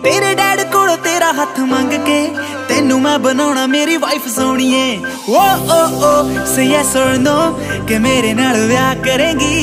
ਤੇਰੇ ਡੈਡ ਕੋਲ ਤੇਰਾ ਹੱਥ ਮੰਗ ਕੇ ਤੈਨੂੰ ਮੈਂ ਬਣਾਉਣਾ ਮੇਰੀ wife ਸੋਣੀਏ O O O say yes or ਨੋ ਕਿ ਮੇਰੇ ਨਾਲ ਵਿਆਹ ਕਰੇਂਗੀ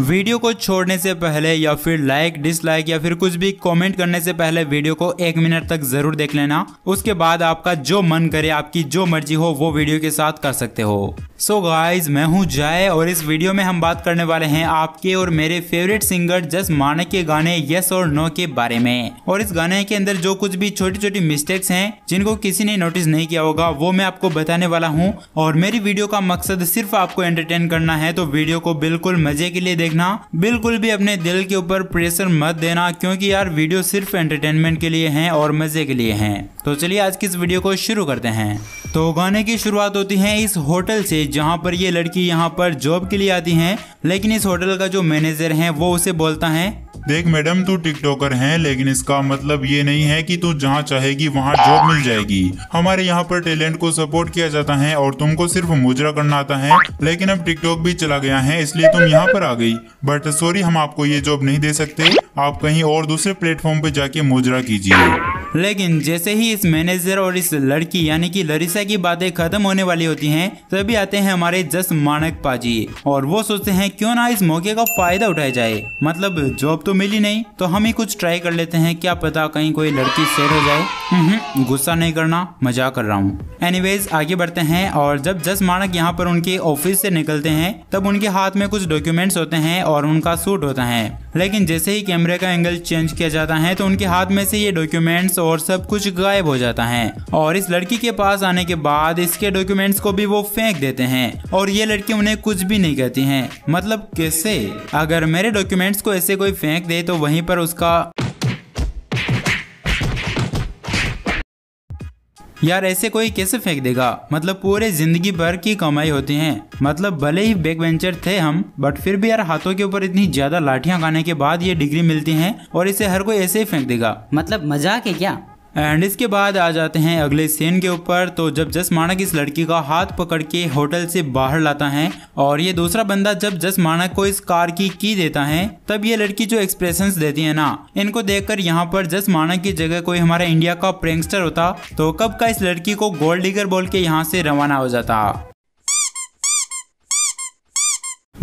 वीडियो को छोड़ने से पहले या फिर लाइक डिसलाइक या फिर कुछ भी कमेंट करने से पहले वीडियो को एक मिनट तक जरूर देख लेना उसके बाद आपका जो मन करे आपकी जो मर्जी हो वो वीडियो के साथ कर सकते हो सो so गाइज़ मैं हूँ जय और इस वीडियो में हम बात करने वाले हैं आपके और मेरे फेवरेट सिंगर जस मानक के गाने यस और नो के बारे में। और इस गाने के अंदर जो कुछ भी छोटी छोटी मिस्टेक्स हैं, जिनको किसी ने नोटिस नहीं किया होगा, वो मैं आपको बताने वाला हूँ। और मेरी वीडियो का मकसद सिर्फ़ आपको एंटरटेन करना है तो वीडियो को बिल्कुल मज़े के लिए देखना। बिल्कुल भी अपने दिल के ऊपर प्रेशर मत देना, क्योंकि यार वीडियो सिर्फ़ एंटरटेनमेंट के लिए है और मज़े के लिए है। तो चलिए आज की इस वीडियो को शुरू करते हैं। तो गाने की शुरुआत होती है इस होटल से, जहाँ पर ये लड़की यहाँ पर जॉब के लिए आती है, लेकिन इस होटल का जो मैनेजर है, वो उसे बोलता है, देख मैडम, तू टिकटॉकर है, लेकिन इसका मतलब ये नहीं है कि तू जहाँ चाहेगी, वहाँ जॉब मिल जाएगी। हमारे यहाँ पर टैलेंट को सपोर्ट किया जाता है और तुमको सिर्फ़ मुजरा करना आता है, लेकिन अब टिकटॉक भी चला गया है, इसलिए तुम यहाँ पर आ गई। बट सॉरी हम आपको ये जॉब नहीं दे सकते, आप कहीं और दूसरे प्लेटफॉर्म पे जाके मुजरा कीजिए। लेकिन जैसे ही इस मैनेजर और इस लड़की यानी कि लरिसा की बातें खत्म होने वाली होती हैं तभी आते हैं हमारे जस मानक पाजी। और वो सोचते हैं क्यों ना इस मौके का फ़ायदा उठाया जाए? मतलब जॉब तो मिली नहीं तो हम ही कुछ ट्राई कर लेते हैं क्या पता कहीं कोई लड़की सेट हो जाए? हम्म, गुस्सा नहीं करना मज़ाक कर रहा हूँ। एनीवेज आगे बढ़ते हैं और जब जस मानक यहाँ पर उनके ऑफ़िस से निकलते हैं तब उनके हाथ में कुछ डॉक्यूमेंट्स होते हैं और उनका सूट होता है। लेकिन जैसे ही कैमरे का एंगल चेंज किया जाता है तो उनके हाथ में से ये डॉक्यूमेंट्स और सब कुछ गायब हो जाता है। और इस लड़की के पास आने के बाद इसके डॉक्यूमेंट्स को भी वो फेंक देते हैं। और ये लड़की उन्हें कुछ भी नहीं कहती है। मतलब कैसे? अगर मेरे डॉक्यूमेंट्स को ऐसे कोई फेंक दे तो वहीं पर उसका यार ऐसे कोई कैसे फेंक देगा? मतलब पूरे ज़िंदगी भर की कमाई होती है। मतलब भले ही बैक वेंचर थे हम बट फिर भी यार हाथों के ऊपर इतनी ज़्यादा लाठियाँ खाने के बाद ये डिग्री मिलती है और इसे हर कोई ऐसे ही फेंक देगा। मतलब मज़ाक है क्या? एंड इसके बाद आ जाते हैं अगले सीन के ऊपर। तो जब जस माणक इस लड़की का हाथ पकड़ के होटल से बाहर लाता है और ये दूसरा बंदा जब जस माणक को इस कार की की देता है, तब ये लड़की जो एक्सप्रेशंस देती है ना, इनको देखकर यहाँ पर जस माणक की जगह कोई हमारा इंडिया का प्रेंगस्टर होता तो कब का इस लड़की को गोल्ड डिगर बोल के यहाँ से रवाना हो जाता।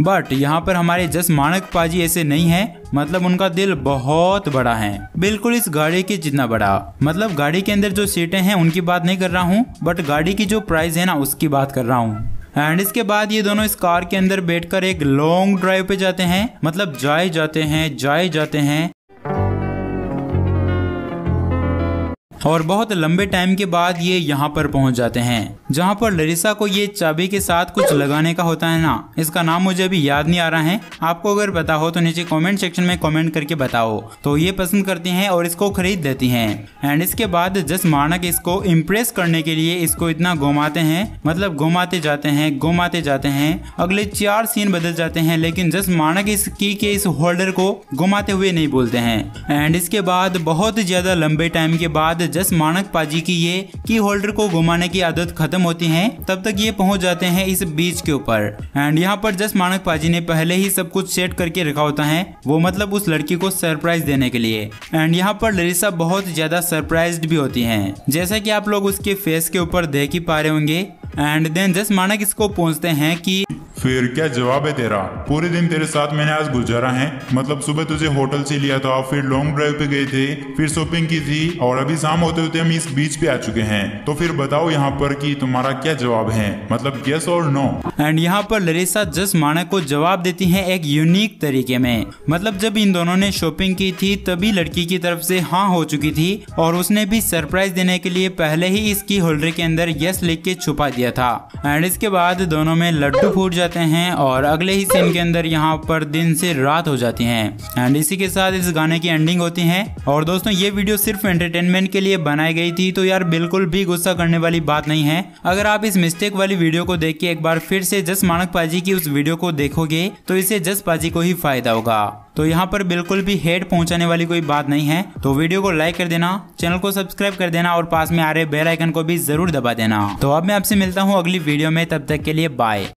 बट यहाँ पर हमारे जस मानक पाजी ऐसे नहीं है मतलब उनका दिल बहुत बड़ा है। बिल्कुल इस गाड़ी के जितना बड़ा। मतलब गाड़ी के अंदर जो सीटें हैं, उनकी बात नहीं कर रहा हूँ बट गाड़ी की जो प्राइस है ना, उसकी बात कर रहा हूँ। एंड इसके बाद ये दोनों इस कार के अंदर बैठकर एक लॉन्ग ड्राइव पे जाते हैं। मतलब जाए जाते हैं, जाए जाते हैं। और बहुत लंबे टाइम के बाद ये यहाँ पर पहुँच जाते हैं, जहाँ पर लरिसा को ये चाबी के साथ कुछ लगाने का होता है ना। इसका नाम मुझे अभी याद नहीं आ रहा है। आपको अगर पता हो तो नीचे कमेंट सेक्शन में कमेंट करके बताओ। तो ये पसंद करती हैं और इसको खरीद देती हैं। एंड इसके बाद जस मानक इसको इम्प्रेस करने के लिए इसको इतना घुमाते हैं मतलब घुमाते जाते हैं, घुमाते जाते हैं। अगले चार सीन बदल जाते हैं, लेकिन जस मानक इस की के इस होल्डर को घुमाते हुए नहीं बोलते हैं। एंड इसके बाद बहुत ज़्यादा लंबे टाइम के बाद जस मानक पाजी की ये की होल्डर को घुमाने की आदत खत्म होती है, तब तक ये पहुँच जाते हैं इस बीच के ऊपर। एंड यहाँ पर जस मानक पाजी ने पहले ही सब कुछ सेट करके रखा होता है, वो मतलब उस लड़की को सरप्राइज़ देने के लिए। एंड यहाँ पर लरिसा बहुत ज़्यादा सरप्राइज़ भी होती है, जैसा की आप लोग उसके फेस के ऊपर देख ही पा रहे होंगे। एंड देन जस मानक इसको पहुँचते हैं कि फिर क्या जवाब है तेरा? पूरे दिन तेरे साथ मैंने आज गुजारा है। मतलब सुबह तुझे होटल से लिया था, फिर लॉन्ग ड्राइव पे गए थे, फिर शॉपिंग की थी, और अभी शाम होते होते हम इस बीच पे आ चुके हैं। तो फिर बताओ यहाँ पर कि तुम्हारा क्या जवाब है? मतलब यस और नो एंड यहाँ पर लरिसा जस मानक को जवाब देती है एक यूनिक तरीके में। मतलब जब इन दोनों ने शॉपिंग की थी, तभी लड़की की तरफ़ से हाँ हो चुकी थी, और उसने भी सरप्राइज़ देने के लिए पहले ही इसकी होल्डर के अंदर यस लिख के छुपा दिया था। एंड इसके बाद दोनों में लड्डू फूट जाते हैं और अगले ही सीन के अंदर यहाँ पर दिन से रात हो जाती है। एंड इसी के साथ इस गाने की एंडिंग होती है। और दोस्तों, ये वीडियो सिर्फ़ एंटरटेनमेंट के लिए बनाई गई थी तो यार बिल्कुल भी गुस्सा करने वाली बात नहीं है। अगर आप इस मिस्टेक वाली वीडियो को देख के एक बार फिर से जस मानक पाजी की उस वीडियो को देखोगे तो इसे जस पाजी को ही फ़ायदा होगा। तो यहाँ पर बिल्कुल भी हेड पहुँचाने वाली कोई बात नहीं है। तो वीडियो को लाइक कर देना चैनल को सब्सक्राइब कर देना और पास में आ रहे बेल आइकन को भी ज़रूर दबा देना। तो अब मैं आपसे मिलता हूँ अगली वीडियो में, तब तक के लिए बाय